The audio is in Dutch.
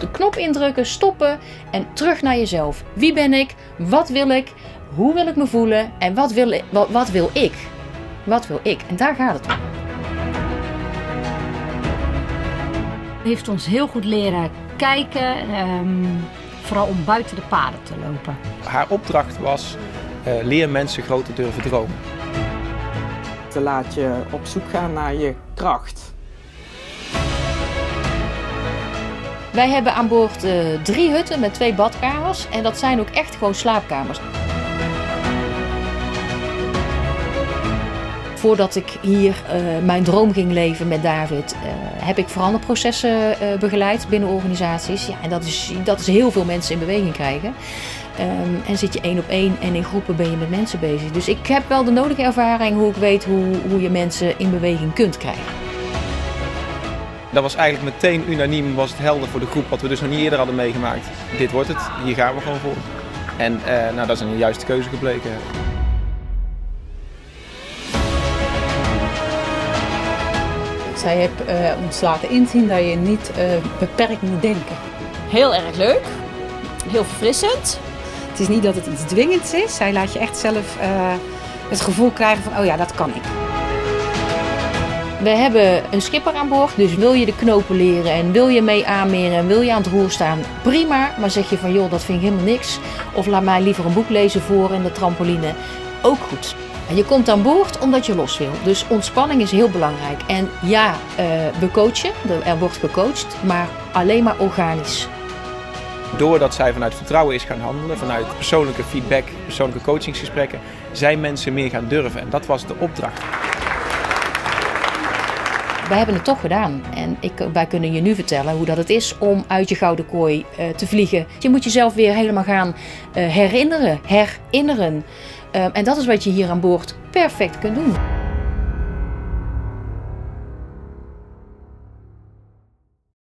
de knop indrukken, stoppen en terug naar jezelf. Wie ben ik? Wat wil ik? Hoe wil ik me voelen? En wat wil ik? Wat, wat wil ik? Wat wil ik? En daar gaat het om. heeft ons heel goed leren kijken, ehm, vooral om buiten de paden te lopen. Haar opdracht was uh, leer mensen groter durven dromen. Te laat je op zoek gaan naar je kracht. Wij hebben aan boord uh, drie hutten met twee badkamers en dat zijn ook echt gewoon slaapkamers. Voordat ik hier uh, mijn droom ging leven met David, uh, heb ik veranderprocessen begeleid binnen organisaties. Ja, en dat is, dat is heel veel mensen in beweging krijgen. Um, en zit je één op één en in groepen ben je met mensen bezig. Dus ik heb wel de nodige ervaring hoe ik weet hoe, hoe je mensen in beweging kunt krijgen. Dat was eigenlijk meteen unaniem, was het helder voor de groep, wat we dus nog niet eerder hadden meegemaakt. Dit wordt het, hier gaan we gewoon voor. En nou, dat is een juiste keuze gebleken. Zij heeft uh, ons laten inzien dat je niet uh, beperkt moet denken. Heel erg leuk, heel verfrissend. Het is niet dat het iets dwingends is. Zij laat je echt zelf uh, het gevoel krijgen van, oh ja, dat kan ik. We hebben een skipper aan boord, dus wil je de knopen leren en wil je mee aanmeren en wil je aan het roer staan, prima. Maar zeg je van joh, dat vind ik helemaal niks. Of laat mij liever een boek lezen voor in de trampoline, ook goed. En je komt aan boord omdat je los wil. Dus ontspanning is heel belangrijk. En ja, uh, we coachen, er wordt gecoacht, maar alleen maar organisch. Doordat zij vanuit vertrouwen is gaan handelen, vanuit persoonlijke feedback, persoonlijke coachingsgesprekken, zijn mensen meer gaan durven. En dat was de opdracht. Wij hebben het toch gedaan. En ik, wij kunnen je nu vertellen hoe dat het is om uit je gouden kooi uh, te vliegen. Je moet jezelf weer helemaal gaan uh, herinneren, herinneren. Uh, en dat is wat je hier aan boord perfect kunt doen.